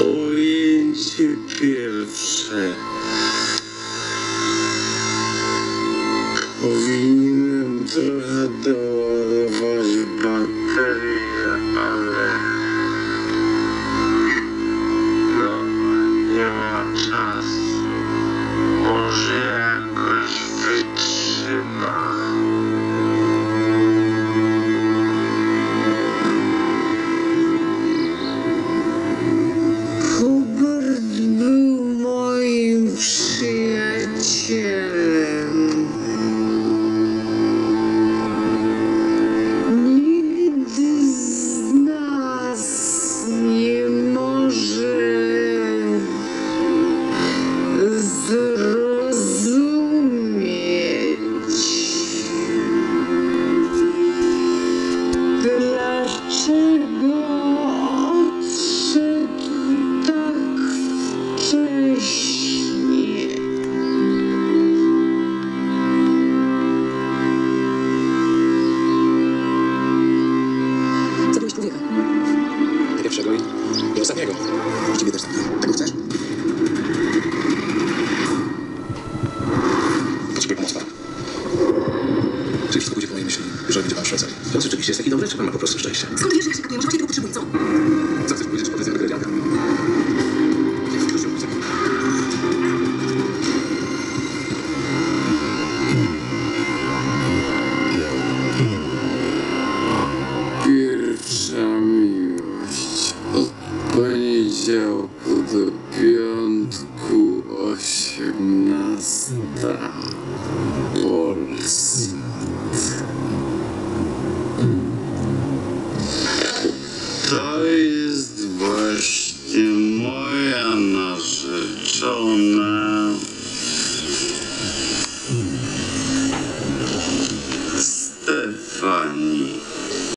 Ujęcie pierwsze. Powinienem trochę doładować baterię, przyjacielem. Nigdy z nas nie może zrozumieć. Dlaczego i, i ostatniego. I ciebie też zabiję. Tego chcesz? Potrzebuję pomocy pana. Czy wszystko pójdzie po mojej myśli? Że będzie pan w Szwajcarii. To rzeczywiście jest taki dobry, czy pan ma po prostu szczęście? Skąd wiesz, że ja się gotuję? powiedział do piątku osiemnasta Polska. To jest właśnie moja narzeczona.